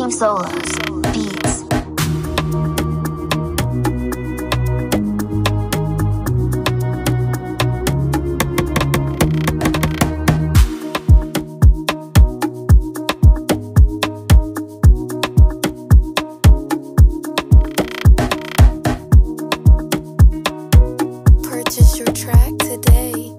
Team Solos. Beats. Purchase your track today.